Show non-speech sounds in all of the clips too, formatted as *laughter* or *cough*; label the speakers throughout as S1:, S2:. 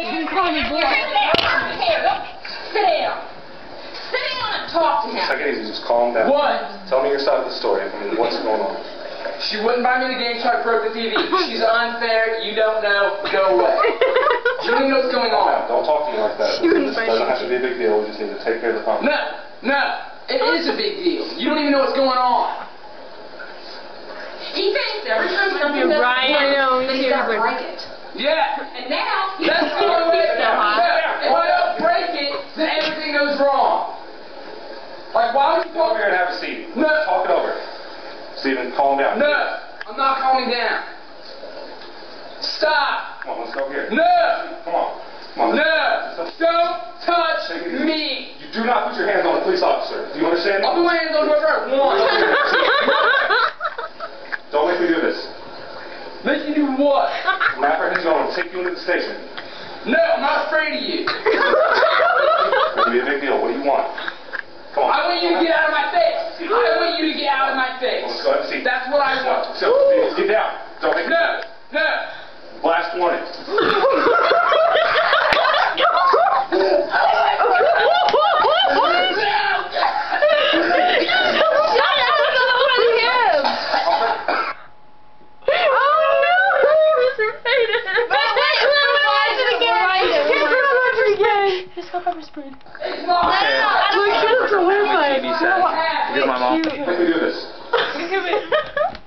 S1: You can call me boy.
S2: Sit down. Sit down. Sit down and talk to him.
S3: Take it easy, just calm down.
S4: What?
S3: Tell me your side of the story. I mean, what's going on?
S4: She wouldn't buy me the game, so I broke the TV. She's unfair. You don't know. Go away. *laughs* You don't even know what's going
S3: Now,
S4: on.
S3: don't talk to me like that.
S1: She wouldn't
S3: This doesn't have to be a big deal. We just need to take care of the problem.
S4: No, no. It is a big deal. You don't even know what's going on.
S2: He thinks every time something
S1: You're
S2: doesn't work, that
S1: he's
S2: he's got to
S1: here,
S2: break it.
S4: Yeah.
S2: And now he's
S4: That's the only way.
S2: so high.
S4: Yeah, If I don't break it, then everything goes wrong. Like, why would you
S3: Come over here and have a seat.
S4: No.
S3: Talk it over. Stephen, calm down.
S4: No, I'm not calming down. Stop.
S3: Come on, let's go here.
S4: No,
S3: Come on. Come on.
S4: no. Don't touch me.
S3: You do not put your hands on a police officer. Do you understand?
S4: I'll put my hands on whoever I want.
S3: Don't make me do this.
S4: Make you do what?
S3: When I apprehend you, I'm going to take you into the station.
S4: No, I'm not afraid of you.
S3: It's going to be a big deal. What do you want? Come on.
S4: I want you to get out of my face. I want you to get out of my face.
S3: Let's go ahead and see.
S4: That's what I want.
S3: So, get down. Don't make
S4: No, no.
S3: Last warning.
S4: It's not.
S1: Look, she looks horrified.
S3: Here's my mom.
S1: Cute.
S3: Make me do this.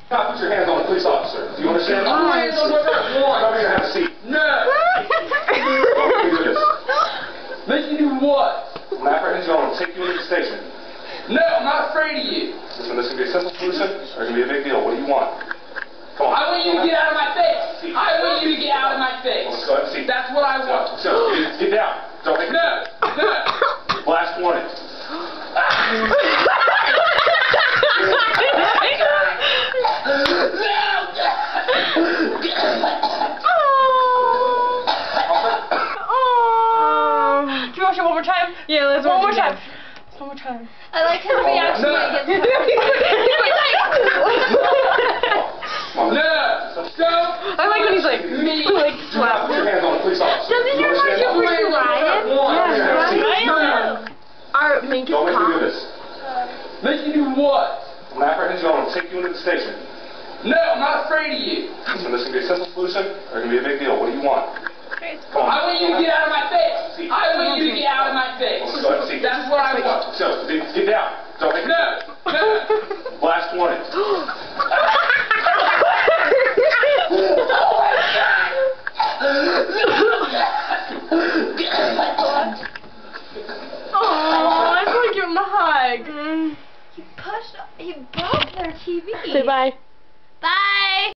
S3: Not *laughs* put your hands on a police officer. Do you understand?
S4: I'll put my hands on whoever I
S3: Come here and have a seat.
S4: No.
S3: Don't make me do this.
S4: Make you do what?
S3: When I apprehend you, I'm going to take you into the station.
S4: No, I'm not afraid of you.
S3: Listen, this can be a simple solution, or it can be a big deal. What do you want? Come on.
S4: I want you to get out of my face. I want you to get out of my face.
S3: Let's go ahead and see.
S4: That's what I want.
S3: So, get, get down. Don't make
S4: No, no.
S3: Last warning.
S1: Can you watch it one more time? Yeah, let's one more time. One more time.
S5: I like his reaction
S4: No. *laughs*
S1: Our main
S3: Don't make me do this.
S4: Make you do what?
S3: When I apprehend you, I'm going to take you into the station.
S4: No, I'm not afraid of you.
S3: Listen, this can be a simple solution, or it can be a big deal. What do you want? Come on.
S4: I want you to get out of my face. I want you to get out of my face.
S3: Let's go ahead and see.
S4: That's what I want.
S3: So, get get down. Don't make
S4: No, no. *laughs*
S3: Last warning. *gasps* *laughs*
S1: Oh, I want to give him a hug. Mm.
S5: He pushed, he broke their TV.
S1: Say bye.
S5: Bye.